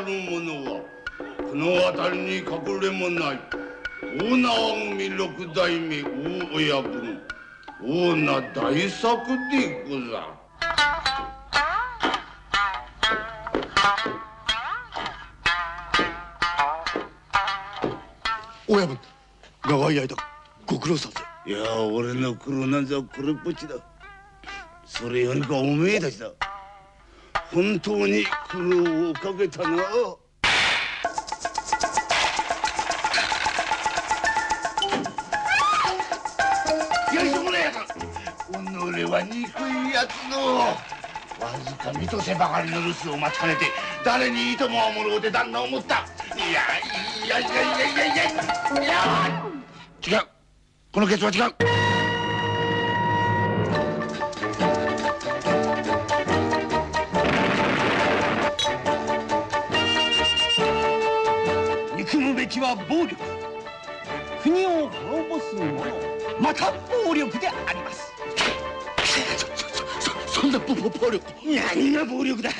る者はこの辺りに隠れもない大名海六代目大親分大名大作でござる。親分長い間ご苦労さんで。いや俺の苦労なんざこれっぽっちだ。それよりかおめえたちだ本当に苦労をかけたな。己は憎いやつの。わずか見とせばかりの留守を待ちかねて誰にいともはもろうて旦那を持った。いやいやいやいやいやいやいや。違う。このケツは違う。憎むべきは暴力。国を滅ぼす者また暴力であります。そそそそんな暴力。何が暴力だ